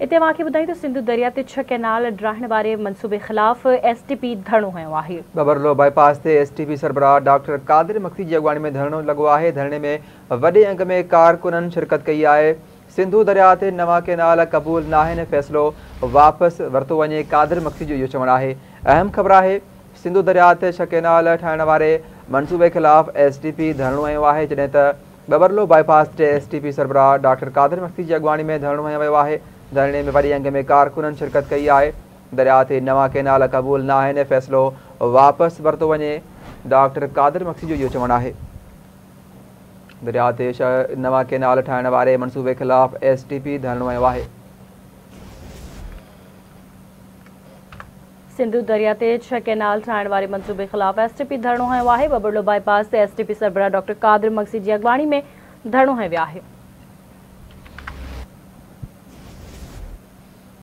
हिते मांखे ॿुधाई त सिंधु दरिया ते छह कैनाल रहण वारे मंसूबे ख़िलाफ़ एस टी पी धरणो वियो आहे बबरलो बाईपास ते एस टी पी सरबराह डॉक्टर कादर मख़्ती जी अॻुवाणी में धरणो लॻो आहे धरणे में वॾे अंग में कारकुननि शिरकत कई आहे सिंधु दरिया ते नवा कैनाल क़बूल न आहिनि फ़ैसिलो वापसि वरितो वञे कादिर मख़्ती जो इहो चवणु आहे अहम ख़बर आहे सिंधू दरिया ते छह कैनाल ठाहिण वारे मनसूबे ख़िलाफ़ु एस टी पी धरणो वियो आहे जॾहिं त बबरलो बाईपास ते एस टी पी सरबराह डॉक्टर कादर मख़्ती जी अॻुवाणी में धरणो वियो आहे धरणे में वॾी अंग में कारकुननि शिरकत कई आहे दरिया ते नवा कैनाल क़बूल न आहिनि ऐं फ़ैसिलो वापसि वरितो वञे डॉक्टर कादिर मक्सी जो इहो चवणु आहे दरिया ते श नवा कैनाल ठाहिण वारे मनसूबे ख़िलाफ़ एस टी पी धरणो वियो आहे सिंधु दरिया ते छह कैनाल ठाहिण वारे मनसूबे ख़िलाफ़ एस टी पी धरणो हयो आहे बबड़ो बाईपास ते एस टी पी सरबराह डॉक्टर कादिर मक्सी जी अॻवाणी में धरणो हयो आहे